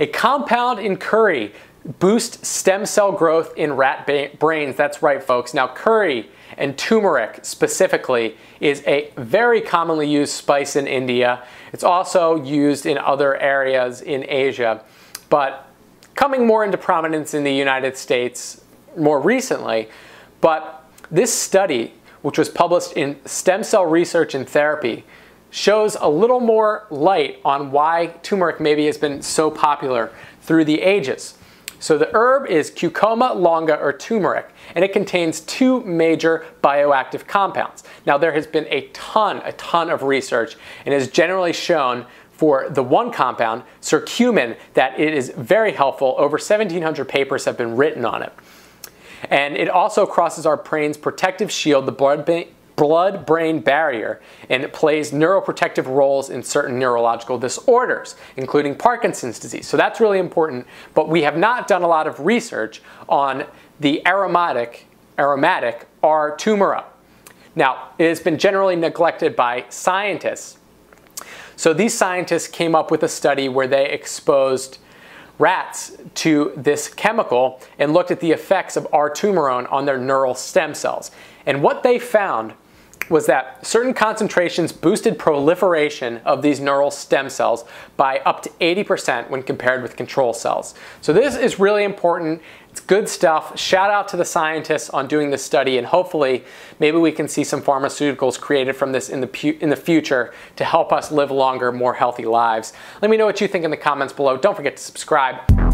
A compound in curry boosts stem cell growth in rat brains. That's right, folks. Now, curry and turmeric specifically is a very commonly used spice in India. It's also used in other areas in Asia, but coming more into prominence in the United States more recently. But this study, which was published in Stem Cell Research and Therapy, shows a little more light on why turmeric maybe has been so popular through the ages. So the herb is Curcuma longa or turmeric, and it contains two major bioactive compounds. Now there has been a ton, a ton of research and is generally shown for the one compound, curcumin, that it is very helpful. Over 1,700 papers have been written on it. And it also crosses our brain's protective shield, the blood blood-brain barrier and it plays neuroprotective roles in certain neurological disorders, including Parkinson's disease. So that's really important, but we have not done a lot of research on the aromatic, aromatic R-turmera. Now, it has been generally neglected by scientists. So these scientists came up with a study where they exposed rats to this chemical and looked at the effects of R-turmerone on their neural stem cells. And what they found was that certain concentrations boosted proliferation of these neural stem cells by up to 80% when compared with control cells. So this is really important. It's good stuff. Shout out to the scientists on doing this study and hopefully maybe we can see some pharmaceuticals created from this in the, in the future to help us live longer, more healthy lives. Let me know what you think in the comments below. Don't forget to subscribe.